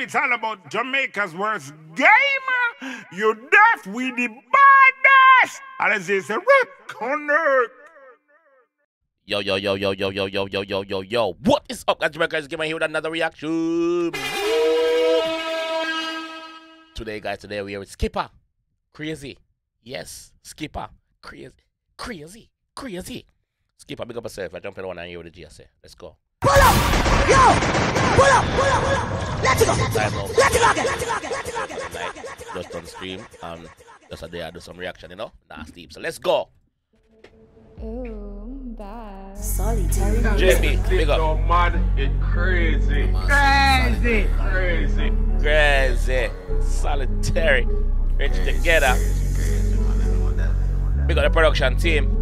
It's all about Jamaica's worst gamer. You deaf, we the baddest. And as they say, reconnect. Yo, yo, yo, yo, yo, yo, yo, yo, yo, yo, yo. What is up, guys? Jamaica is giving here with another reaction. Today, guys, today we are with Skippa. Crazy. Yes, Skippa. Crazy. Crazy. Crazy. Skippa, big up yourself. I jump in one and hear what the GSA. Let's go. Pull up! Yo! Pull up! Pull up! Pull up! Let it go! Time out. Let it go again! Let it go again! Let it go again! Let it go again! just on stream. Um, just a day I do some reaction, you know? Nah, Steve. So let's go. Ooh, bad. Solitary. JB, big up. Your mad, it crazy. Crazy. Crazy. Crazy. Solitary. Rich together. Big up the production team.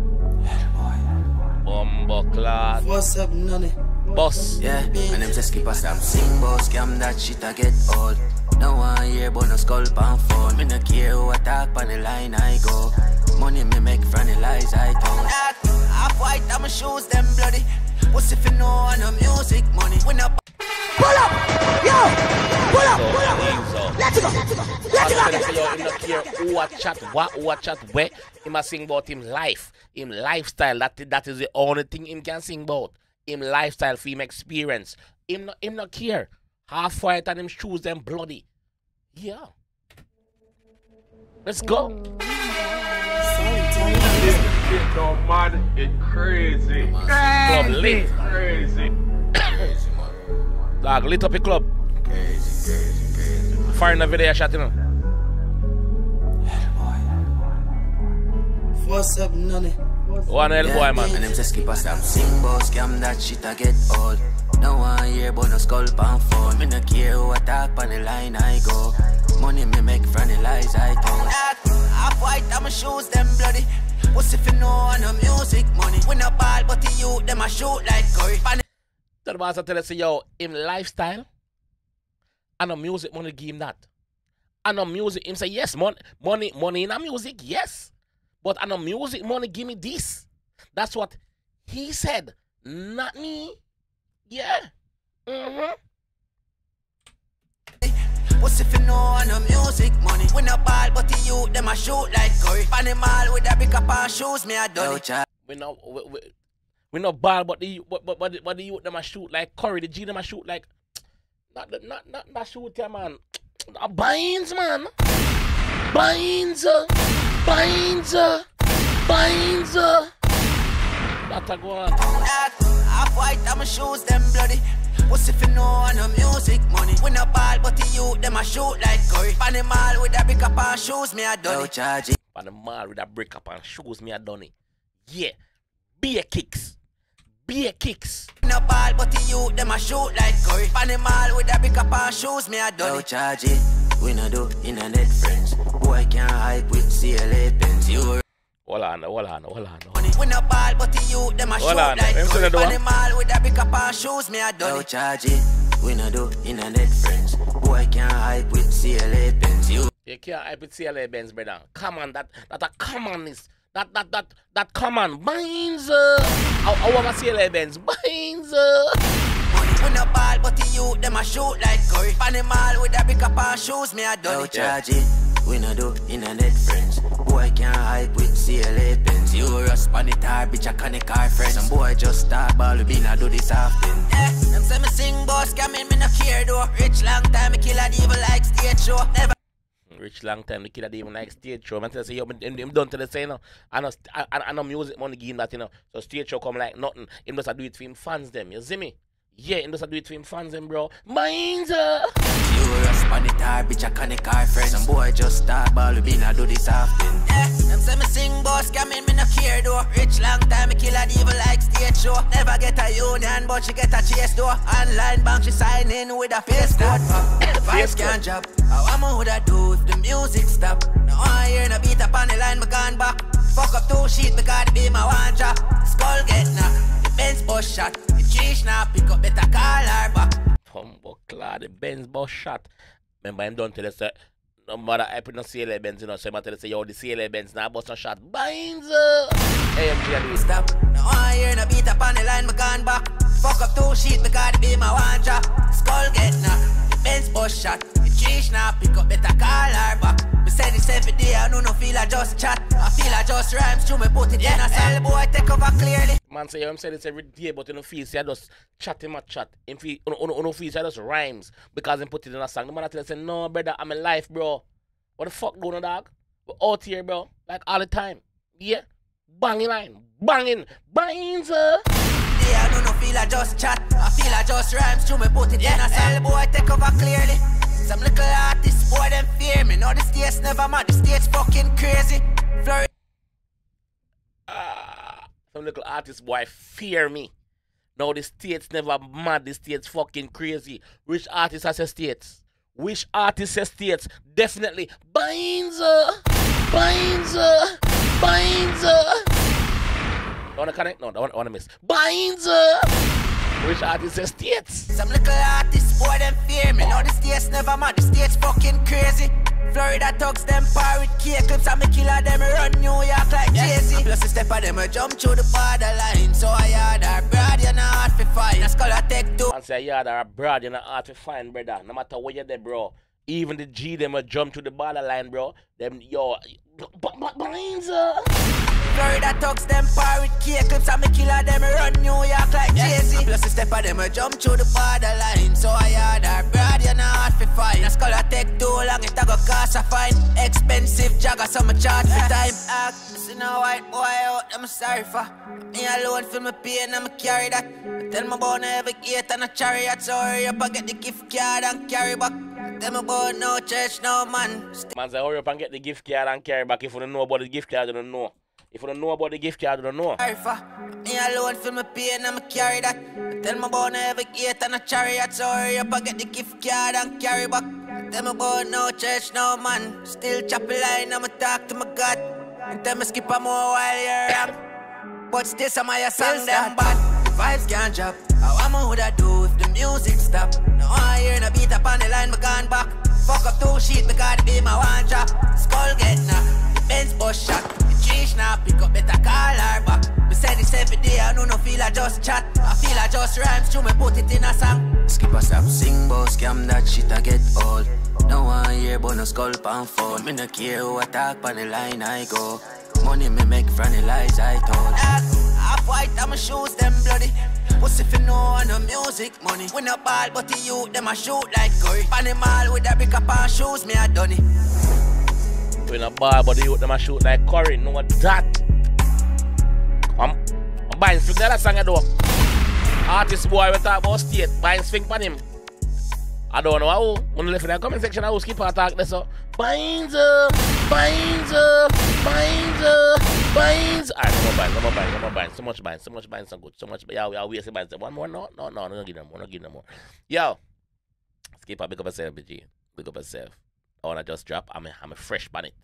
Bumbo class. What's up, nonny? Boss. Yeah, and them say skip a stop sing boss scam that shit I get old. No one hear but no skull pan phone. Me no care who attack on the line I go. Money me make from the lies I told. Half white on my shoes them bloody. What's if you know on the music money? When up Pull up! Yo! Pull up! So, Pull up! Steve, so. Let it go! Let it go! Let it go Yo, again! him not care who a chat what, who a chat where. Him a sing about him life, him lifestyle. That that is the only thing him can sing about. Him lifestyle, for him experience. Him not him not care. Half white and him shoes them bloody. Yeah. Let's go. This shit no mad, it crazy. Club lit. Crazy. Dog, lit up the club. Fire in the video shot, you know. What's up, nonny? One L boy, And man. them say skip a stop sing boss scam that shit I get old. No one hear but no skull pan phone. Me no care who attack on the line I go. Money me make from the lies I told. Half white on my shoes them bloody. What's if you know on the music money? When a ball but the youth them a shoot like curry. Pan- Tell the boss tell us, yo, him lifestyle and the music money give him that. And the music, him say, yes, money, money, money in the music, yes. But and the music money give me this. That's what he said, not me. Yeah. Mm-hmm. What's if you know on the music money? When a ball but the youth them a shoot like curry. Pan the mall with a big up on shoes me a done it. We know we, we, we know ball, but the but but but the, but the youth them a shoot like Curry, the G them a shoot like not not not not shoot yeah, man. Binds man. Binds binds uh, binds uh. That a go on. Half white on my shoes, them bloody. What's if you know on the music money? When a ball, but the youth, them a shoot like curry. Pan the mall with a big up on shoes, me a done it. charge On the mall with a break up and shoes me a done it. Yeah. Beer kicks. Beer kicks. When a ball, but the youth, them a shoot like curry. Pan the mall with a big up on shoes, me a done it. charge it. We no do internet friends. Boy can't hype with CLA Benz. You Hold on, hold on, hold on. money. When a ball, but the youth, them a Hold shoot on, like them curry. still do Pan what? the mall with a big up on shoes, me a done it. charge it. We no do internet friends. Boy can't hype with CLA Benz. You You can't hype with CLA Benz, brother. Come on, that that a common is that that that that common binds. Uh, how how am CLA Benz binds? Uh. When a ball, but the youth them a shoot like curry. Mall with a big up on shoes, me a done it. charge it. We no do internet friends. Boy can't hype with CLA Benz. You rust on the tar, bitch, I can't car friends. Some boy just start ball, we a do this often. Yeah, them say me sing boss, scamming me no care though. Rich long time, me kill a devil like stage show. Never Rich long time, the kid that even like stage show. Man, tell say, yo, him, him done to the say, you know. I know, I, I, I know music money give him that, you know. So stage show come like nothing. Him just a do it for him fans them, you see me? Yeah, and just a do it for him fans and bro. Minds, uh. You rust on the tar, bitch, I can't car friends. Some boy just start ball, we been a do this often. Yeah, them say me sing boss, scamming me no care though. Rich long time, me kill a devil like stage show. Never get a union, but she get a chase though. Online bank, she sign in with a face code. Face Vibes can't drop. How am I woulda do if the music stop? Now I hear no beat up on the line, me gone back. Fuck up two sheet because the be my one drop. Skull get knocked, the Benz bus shot. Tree snap, pick up better call her back. Humble clad, the Benz bus shot. Remember him done to the say, no matter I put no CLA Benz, you know, so I tell you say, yo, the CLA Benz now bust no shot. Binds. AMG and this. stop. Now I hear no beat up on the line, me gone back. Fuck up two sheet because the be my one drop. Skull get knocked. The Benz bus shot. The cheese now pick up better call her back. Me say this every day, I know no feel I just chat. I feel I just rhymes, to me put it in a cell, boy, take over clearly. Man say, I'm saying this every day, but you know, feel I just chat him a chat. Him feel, you know, you know, feel I just rhymes because him put it in a song. The man I tell him, say, no, brother, I'm in life, bro. What the fuck going on, dog? We're out here, bro. Like all the time. Yeah? Banging line. Banging. Banging, sir. Yeah, I know no feel I just chat. I feel I just rhymes, to me put it in a cell, boy, take over clearly. Some little artists, boy, them fear me. No, the states never mad, the states fucking crazy. Florida. Ah, some little artist boy fear me. No, the states never mad, the states fucking crazy. Which artist has a states? Which artist has states? Definitely Binzer! Binzer! Binzer! Don't wanna connect? No, don't wanna miss. Binzer! Which artist has states? Some little artists, boy, them fear me. No, the states never mad, the states fucking crazy. Florida thugs, them pirate K clips, and me killer them run New York like Jay-Z. Plus a step of them, I jump through the borderline. So I had our broad, you know, hard to find. A skull I take two. Man say, yeah, they're broad, you're not hard to find, brother. No matter where you're there, bro. Even the G, them a jump to the borderline, bro. Them, yo, Binzer! Florida thugs, them pirate K clips, and me killer them run New York like Jay-Z. Plus a step of them, I jump through the borderline. So I had our broad, you know, hard to find. A skull I take two. long, it a go cost a fine. Expensive jagger, so me charge for time. Act, see no white boy out, I'm sorry for. Me alone feel me pain, I'm carry that. I tell me about every gate and a chariot, hurry up and get the gift card and carry back. Tell me about no church, no man. Man say, hurry up and get the gift card and carry back. If you don't know about the gift card, you don't know. If you don't know about the gift card, you don't know. Sorry for. Me alone feel me pain, I'm carry that. I tell me about every gate and a chariot, hurry up and get the gift card and carry back. Tell me about no church, no man. Still chop a line, I'ma talk to my God. And tell me skip a more while you're rap. But still some of your songs them bad. The vibes can't drop. How am I would I do if the music stop? No I hear no beat up on the line, me gone back. Fuck up two sheet because the beam I want drop. Skull get knocked. The Benz bus shot. The cheese now pick up better call her back. Me say this every day, I know no feel I just chat. I feel I just rhymes to me put it in a song. Skip a stop, sing bout scam that shit I get old. No one hear but no skull pound phone. Me no care who attack on the line I go. Money me make from the lies I told. Half white, I'm shoes them bloody. Pussy fi know on the music money. We no ball, but the youth them a shoot like curry. Pan them all with a brick up on shoes, me a done it. We in a bar, but the youth them a shoot like curry. Know what that? I'm swing that song I do. Artist boy, we talk about state. Buying swing pan him. I don't know how. When you left in the comment section, I will skip our talk this up. Binds up, binds up, binds up, binds. Alright, no more binds, no more binds, no more binds. So much binds, so much binds, so good, so much. Yeah, yeah, we wasting binds. One more? No, no, no, no, give them more, no, give them more. Yo, skip up, big up yourself, BG. Big up yourself. I wanna just drop. I'm a, I'm a fresh bonnet.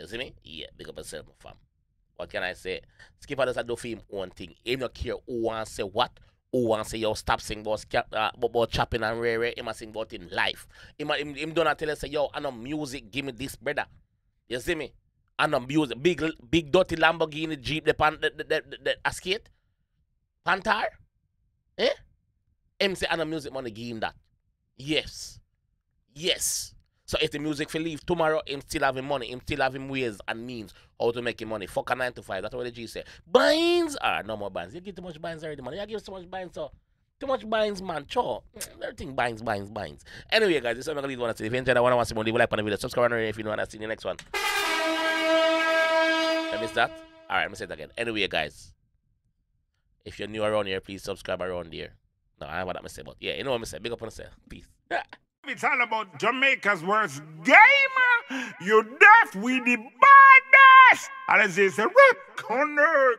You see me? Yeah, big up yourself, my fam. What can I say? Skippa doesn't do for him one thing. He don't care who want say what. Who want say yo stop sing about, uh, about chopping and rare. He must sing about him life. He him, him don't tell us say yo I know music. Give me this brother. You see me? I know music. Big big dirty Lamborghini Jeep. The pan the the, the, the, the a skate. Pantar. Eh? Him say I know music money. Give him that. Yes. Yes. So if the music will leave tomorrow, him still having money, him still having ways and means how to make him money. Fuck a nine to five. That's what the G say. Binds are no more binds. You give too much binds already, man. You give so much binds, so too much binds, man. Cho. Mm, everything binds, binds, binds. Anyway, guys, this is what I'm gonna leave one. If you enjoyed I want to see more, leave a like on the video, subscribe on the if you know what I see the next one. I missed that. All right, let me say it again. Anyway, guys, if you're new around here, please subscribe around here. No, I have what I'm say, but yeah, you know what I'm saying. Big up on yourself. Peace. It's all about Jamaica's worst game. You deaf with the baddest. And it's a record.